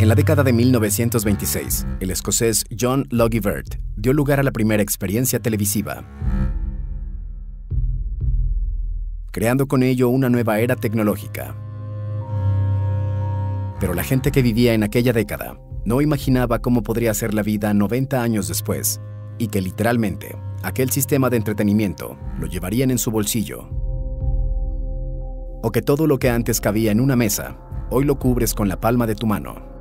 En la década de 1926, el escocés John Logie Baird dio lugar a la primera experiencia televisiva, creando con ello una nueva era tecnológica. Pero la gente que vivía en aquella década no imaginaba cómo podría ser la vida 90 años después, y que literalmente aquel sistema de entretenimiento lo llevarían en su bolsillo. O que todo lo que antes cabía en una mesa, hoy lo cubres con la palma de tu mano.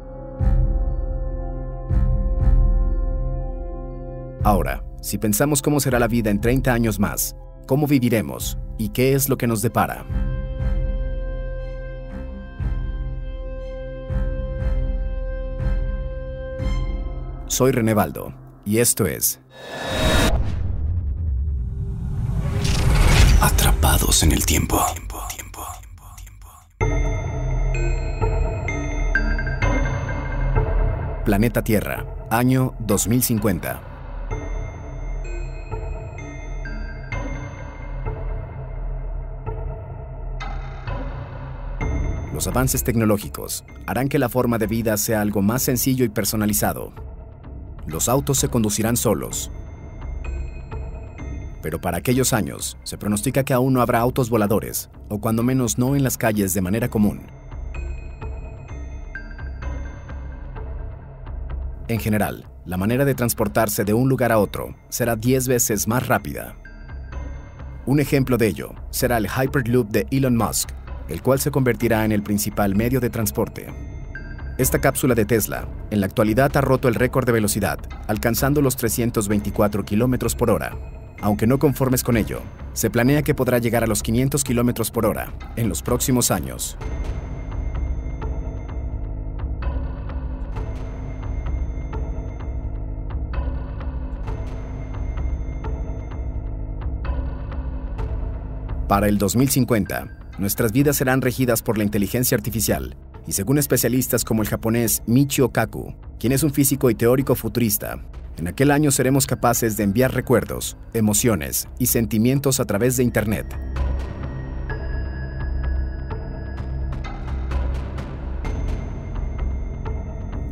Ahora, si pensamos cómo será la vida en 30 años más, cómo viviremos y qué es lo que nos depara. Soy René Baldo y esto es Atrapados en el tiempo. Planeta Tierra, año 2050. Los avances tecnológicos harán que la forma de vida sea algo más sencillo y personalizado. Los autos se conducirán solos. Pero para aquellos años, se pronostica que aún no habrá autos voladores, o cuando menos no en las calles de manera común. En general, la manera de transportarse de un lugar a otro será 10 veces más rápida. Un ejemplo de ello será el Hyperloop de Elon Musk, el cual se convertirá en el principal medio de transporte. Esta cápsula de Tesla, en la actualidad ha roto el récord de velocidad, alcanzando los 324 km por hora. Aunque no conformes con ello, se planea que podrá llegar a los 500 km por hora en los próximos años. Para el 2050, nuestras vidas serán regidas por la inteligencia artificial, y según especialistas como el japonés Michio Kaku, quien es un físico y teórico futurista, en aquel año seremos capaces de enviar recuerdos, emociones y sentimientos a través de Internet.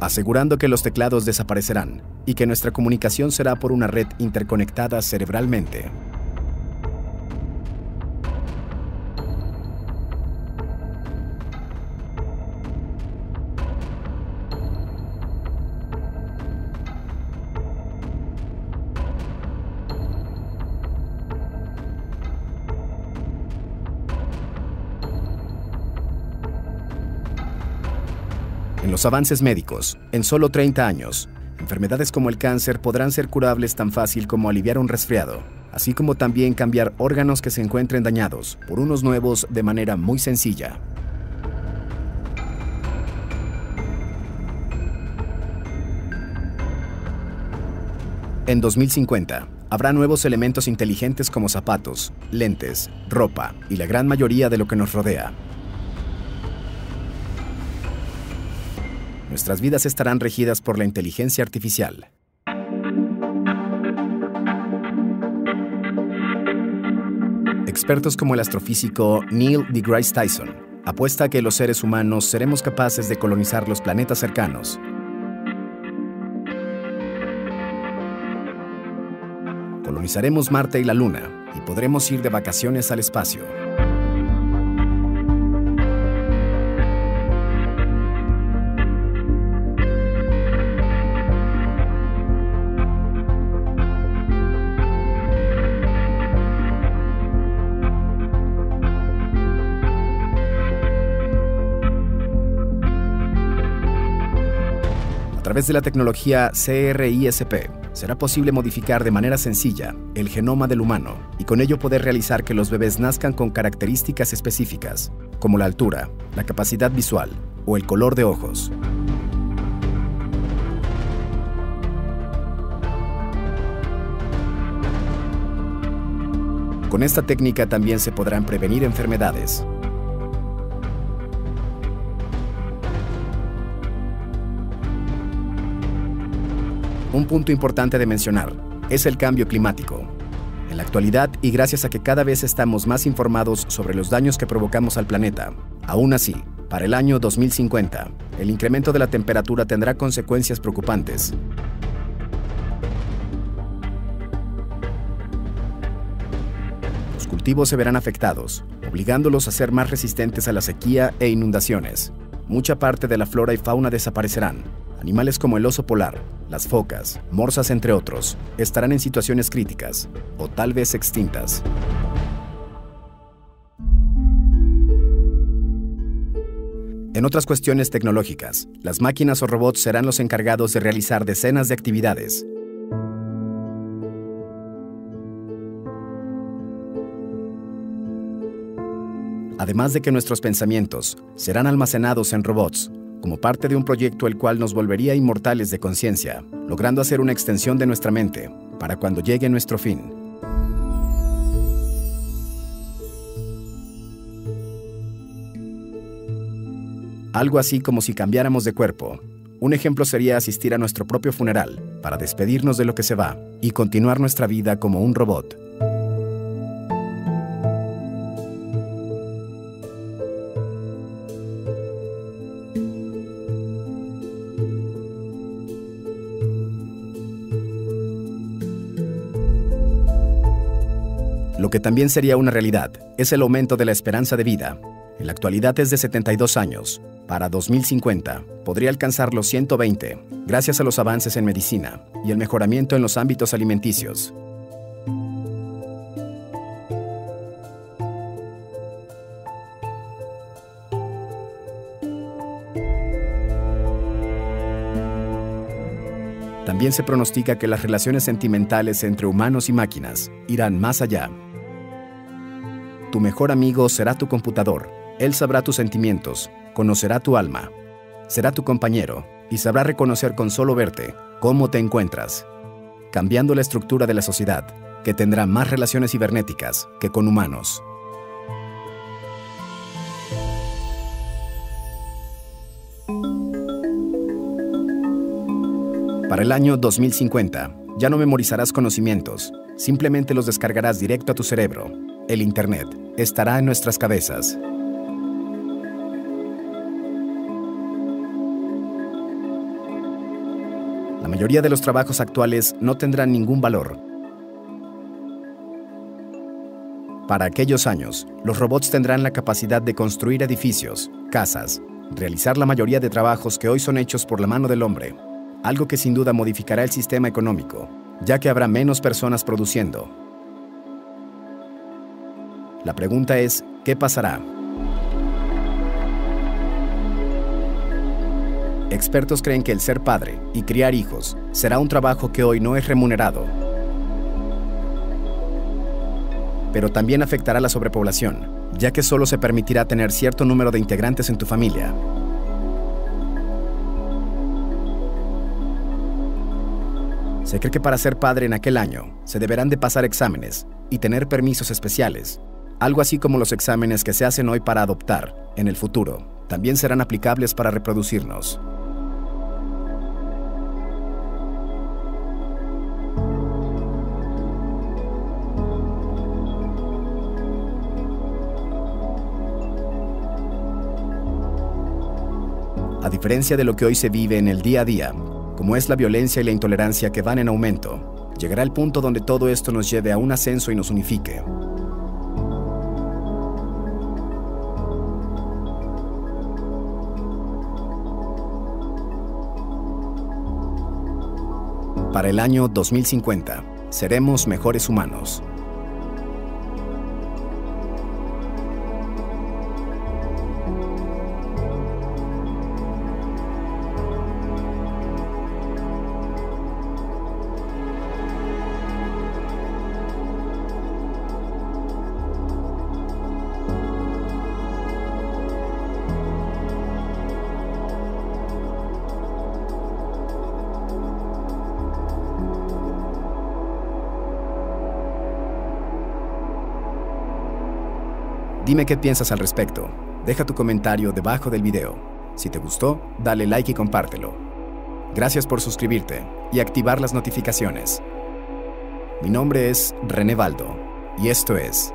asegurando que los teclados desaparecerán y que nuestra comunicación será por una red interconectada cerebralmente. Los avances médicos, en solo 30 años, enfermedades como el cáncer podrán ser curables tan fácil como aliviar un resfriado, así como también cambiar órganos que se encuentren dañados por unos nuevos de manera muy sencilla. En 2050, habrá nuevos elementos inteligentes como zapatos, lentes, ropa y la gran mayoría de lo que nos rodea, nuestras vidas estarán regidas por la inteligencia artificial. Expertos como el astrofísico Neil deGrasse Tyson apuesta a que los seres humanos seremos capaces de colonizar los planetas cercanos. Colonizaremos Marte y la Luna y podremos ir de vacaciones al espacio. Través de la tecnología CRISP, será posible modificar de manera sencilla el genoma del humano y con ello poder realizar que los bebés nazcan con características específicas, como la altura, la capacidad visual o el color de ojos. Con esta técnica también se podrán prevenir enfermedades, Un punto importante de mencionar es el cambio climático. En la actualidad, y gracias a que cada vez estamos más informados sobre los daños que provocamos al planeta, aún así, Para el año 2050, el incremento de la temperatura tendrá consecuencias preocupantes. Los cultivos se verán afectados, obligándolos a ser más resistentes a la sequía e inundaciones. Mucha parte de la flora y fauna desaparecerán. Animales como el oso polar, las focas, morsas entre otros, estarán en situaciones críticas o tal vez extintas. En otras cuestiones tecnológicas, las máquinas o robots serán los encargados de realizar decenas de actividades. Además de que nuestros pensamientos serán almacenados en robots, como parte de un proyecto el cual nos volvería inmortales de conciencia, logrando hacer una extensión de nuestra mente para cuando llegue nuestro fin. Algo así como si cambiáramos de cuerpo. Un ejemplo sería asistir a nuestro propio funeral para despedirnos de lo que se va y continuar nuestra vida como un robot. Lo que también sería una realidad es el aumento de la esperanza de vida. En la actualidad es de 72 años. Para 2050 podría alcanzar los 120 gracias a los avances en medicina y el mejoramiento en los ámbitos alimenticios. También se pronostica que las relaciones sentimentales entre humanos y máquinas irán más allá. Tu mejor amigo será tu computador. Él sabrá tus sentimientos, conocerá tu alma, será tu compañero y sabrá reconocer con solo verte cómo te encuentras, cambiando la estructura de la sociedad, que tendrá más relaciones cibernéticas que con humanos. Para el año 2050, ya no memorizarás conocimientos, simplemente los descargarás directo a tu cerebro. El Internet estará en nuestras cabezas. La mayoría de los trabajos actuales no tendrán ningún valor. Para aquellos años, los robots tendrán la capacidad de construir edificios, casas, realizar la mayoría de trabajos que hoy son hechos por la mano del hombre, algo que sin duda modificará el sistema económico, ya que habrá menos personas produciendo. La pregunta es, ¿qué pasará? Expertos creen que el ser padre y criar hijos será un trabajo que hoy no es remunerado, pero también afectará la sobrepoblación, ya que solo se permitirá tener cierto número de integrantes en tu familia. Se cree que para ser padre en aquel año se deberán de pasar exámenes y tener permisos especiales, algo así como los exámenes que se hacen hoy para adoptar en el futuro, también serán aplicables para reproducirnos. A diferencia de lo que hoy se vive en el día a día, como es la violencia y la intolerancia que van en aumento, llegará el punto donde todo esto nos lleve a un ascenso y nos unifique. Para el año 2050, seremos mejores humanos. Dime qué piensas al respecto. Deja tu comentario debajo del video. Si te gustó, dale like y compártelo. Gracias por suscribirte y activar las notificaciones. Mi nombre es René Baldo y esto es